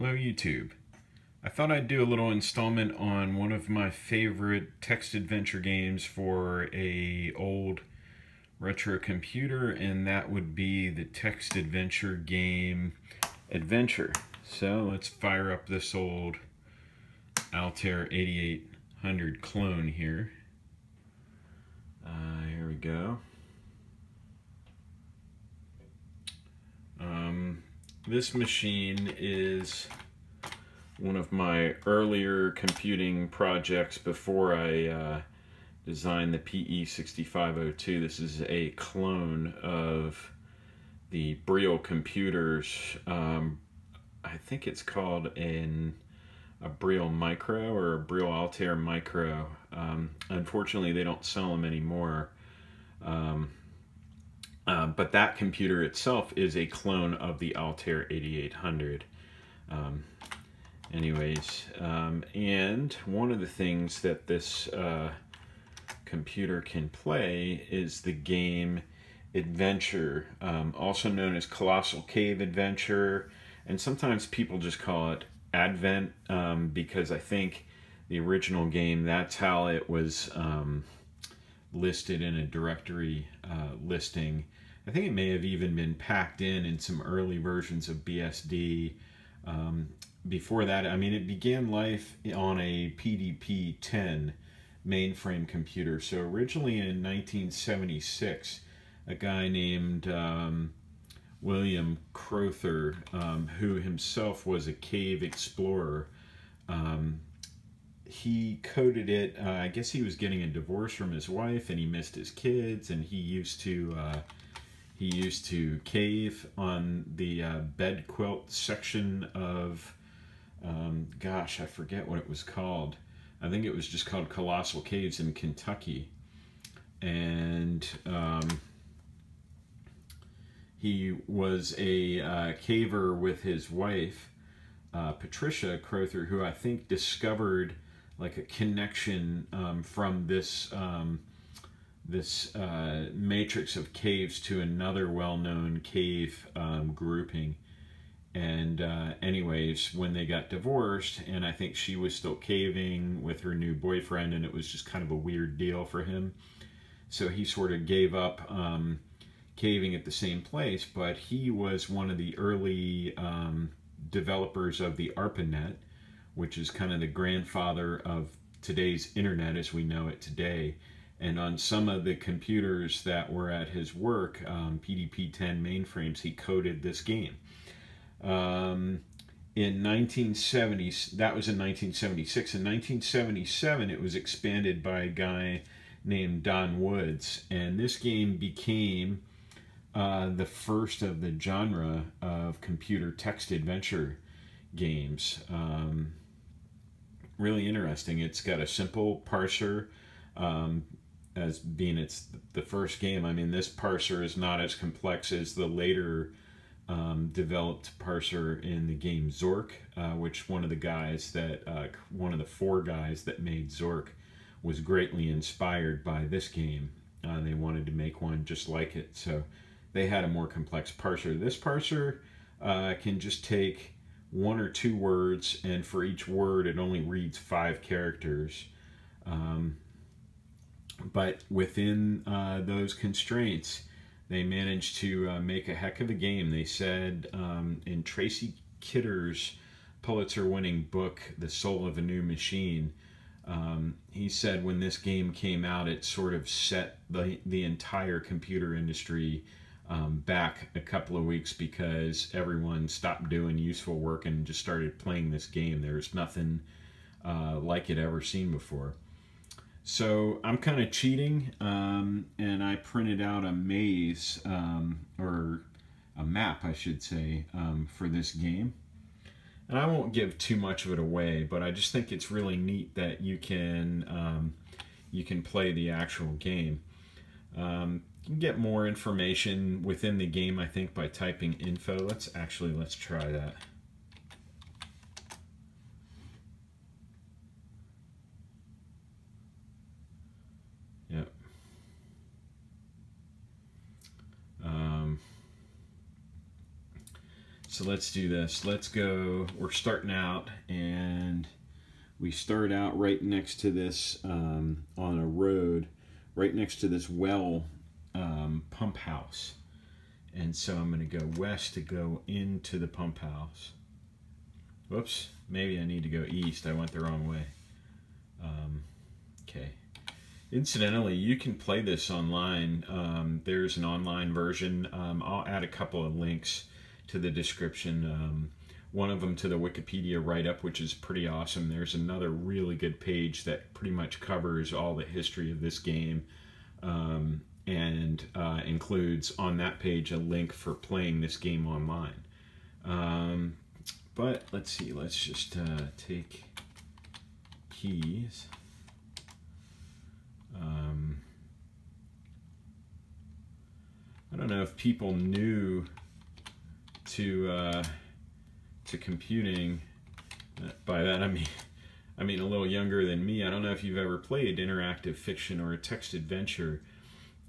Hello YouTube. I thought I'd do a little installment on one of my favorite text adventure games for a old retro computer and that would be the text adventure game Adventure. So let's fire up this old Altair 8800 clone here. Uh, here we go. Um, this machine is one of my earlier computing projects before I uh, designed the PE6502. This is a clone of the Briel computers. Um, I think it's called an a Briel Micro or a Briel Altair Micro. Um, unfortunately, they don't sell them anymore. Um, uh, but that computer itself is a clone of the Altair 8800. Um, anyways, um, and one of the things that this uh, computer can play is the game Adventure, um, also known as Colossal Cave Adventure, and sometimes people just call it Advent um, because I think the original game, that's how it was um, listed in a directory uh, listing. I think it may have even been packed in in some early versions of BSD. Um, before that, I mean, it began life on a PDP-10 mainframe computer. So originally in 1976, a guy named um, William Crowther, um, who himself was a cave explorer, um, he coded it. Uh, I guess he was getting a divorce from his wife, and he missed his kids, and he used to uh, he used to cave on the uh, Bedquilt section of. Um, gosh, I forget what it was called. I think it was just called Colossal Caves in Kentucky, and um, he was a uh, caver with his wife, uh, Patricia Crowther, who I think discovered like a connection um, from this um, this uh, matrix of caves to another well-known cave um, grouping. And uh, anyways, when they got divorced, and I think she was still caving with her new boyfriend, and it was just kind of a weird deal for him. So he sort of gave up um, caving at the same place, but he was one of the early um, developers of the ARPANET, which is kind of the grandfather of today's internet as we know it today. And on some of the computers that were at his work, um, PDP-10 mainframes, he coded this game. Um, in 1970, that was in 1976. In 1977, it was expanded by a guy named Don Woods, and this game became uh, the first of the genre of computer text adventure games. Um, really interesting. It's got a simple parser um, as being it's the first game. I mean, this parser is not as complex as the later um, developed parser in the game Zork, uh, which one of the guys that, uh, one of the four guys that made Zork was greatly inspired by this game. Uh, they wanted to make one just like it. So they had a more complex parser. This parser uh, can just take one or two words, and for each word, it only reads five characters. Um, but within uh, those constraints, they managed to uh, make a heck of a game. They said um, in Tracy Kidder's Pulitzer-winning book, The Soul of a New Machine, um, he said when this game came out, it sort of set the, the entire computer industry um, back a couple of weeks because everyone stopped doing useful work and just started playing this game. There's nothing uh, like it ever seen before. So I'm kind of cheating, um, and I printed out a maze, um, or a map, I should say, um, for this game. And I won't give too much of it away, but I just think it's really neat that you can um, you can play the actual game. Um, can get more information within the game, I think, by typing info. Let's actually, let's try that. Yep. So So let's do this. Let's go, we're starting out and we start out right next to this um, on a road, right next to this well um, pump house. And so I'm going to go west to go into the pump house. Whoops, maybe I need to go east. I went the wrong way. Um, okay. Incidentally, you can play this online. Um, there's an online version. Um, I'll add a couple of links to the description. Um, one of them to the Wikipedia write-up, which is pretty awesome. There's another really good page that pretty much covers all the history of this game um, and uh, includes on that page a link for playing this game online. Um, but let's see, let's just uh, take keys. Um, I don't know if people knew to uh, to computing. By that I mean I mean a little younger than me. I don't know if you've ever played interactive fiction or a text adventure.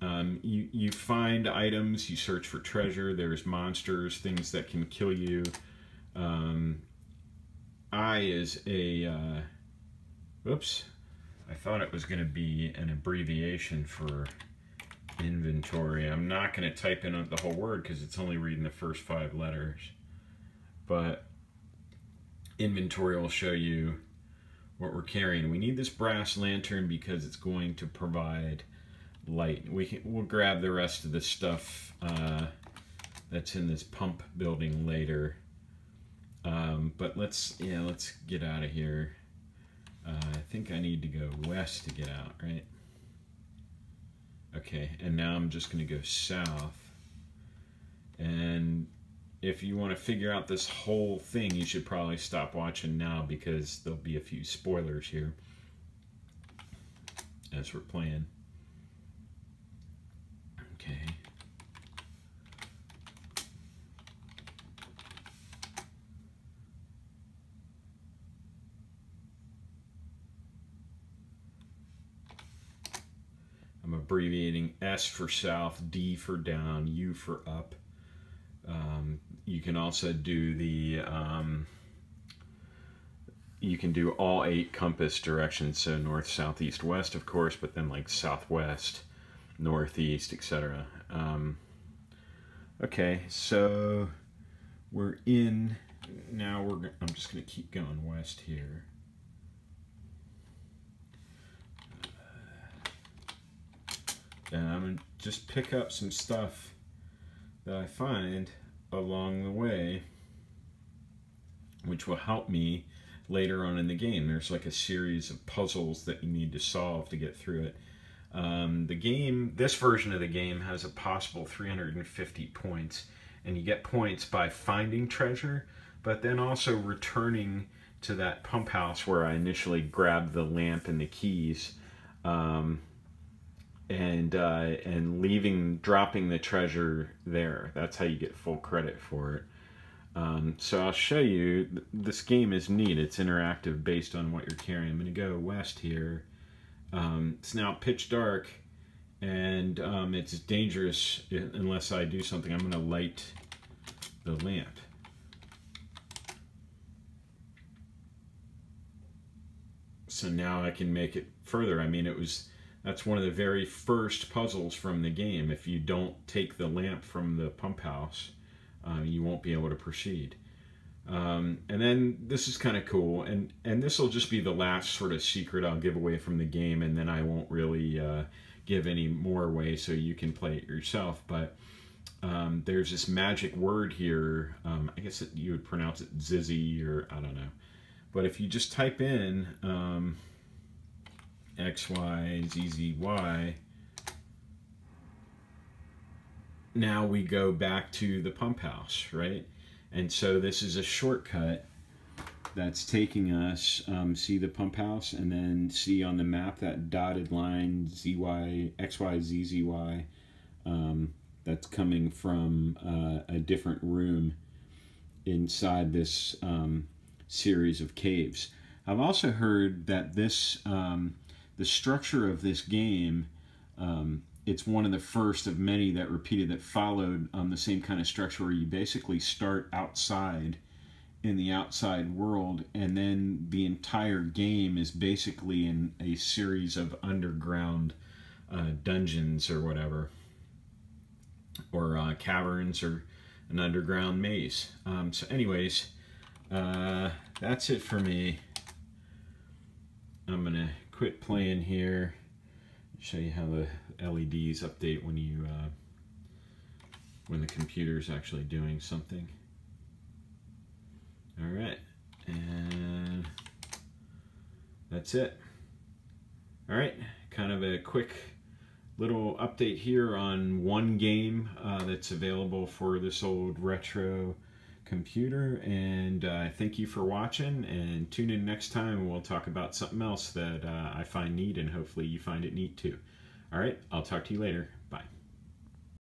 Um, you you find items, you search for treasure. There's monsters, things that can kill you. Um, I is a uh, whoops. I thought it was going to be an abbreviation for inventory. I'm not going to type in the whole word because it's only reading the first five letters. But inventory will show you what we're carrying. We need this brass lantern because it's going to provide light. We can, we'll grab the rest of the stuff uh, that's in this pump building later. Um, but let's, yeah, let's get out of here. Uh, I think I need to go west to get out, right? Okay, and now I'm just going to go south. And if you want to figure out this whole thing, you should probably stop watching now because there'll be a few spoilers here as we're playing. Okay. I'm abbreviating S for south, D for down, U for up. Um, you can also do the, um, you can do all eight compass directions, so north, south, east, west, of course, but then like southwest, northeast, etc. Um, okay, so we're in, now we're, I'm just going to keep going west here. and I'm gonna just pick up some stuff that I find along the way which will help me later on in the game. There's like a series of puzzles that you need to solve to get through it. Um, the game, this version of the game has a possible 350 points and you get points by finding treasure but then also returning to that pump house where I initially grabbed the lamp and the keys um, and uh, and leaving dropping the treasure there. That's how you get full credit for it. Um, so I'll show you. This game is neat. It's interactive based on what you're carrying. I'm going to go west here. Um, it's now pitch dark, and um, it's dangerous unless I do something. I'm going to light the lamp. So now I can make it further. I mean, it was that's one of the very first puzzles from the game. If you don't take the lamp from the pump house, uh, you won't be able to proceed. Um, and then this is kind of cool, and, and this will just be the last sort of secret I'll give away from the game, and then I won't really uh, give any more away so you can play it yourself. But um, there's this magic word here. Um, I guess it, you would pronounce it Zizzy, or I don't know. But if you just type in um, X, Y, Z, Z, Y. Now we go back to the pump house, right? And so this is a shortcut that's taking us, um, see the pump house, and then see on the map that dotted line, ZY, x y z z y. Um, that's coming from uh, a different room inside this um, series of caves. I've also heard that this um, the structure of this game um, it's one of the first of many that repeated that followed um, the same kind of structure where you basically start outside in the outside world and then the entire game is basically in a series of underground uh, dungeons or whatever or uh, caverns or an underground maze. Um, so anyways uh, that's it for me. I'm gonna quit playing here show you how the LEDs update when you uh, when the computer is actually doing something. All right, and that's it. All right, kind of a quick little update here on one game uh, that's available for this old retro computer and uh, thank you for watching and tune in next time we'll talk about something else that uh, I find neat and hopefully you find it neat too. All right, I'll talk to you later.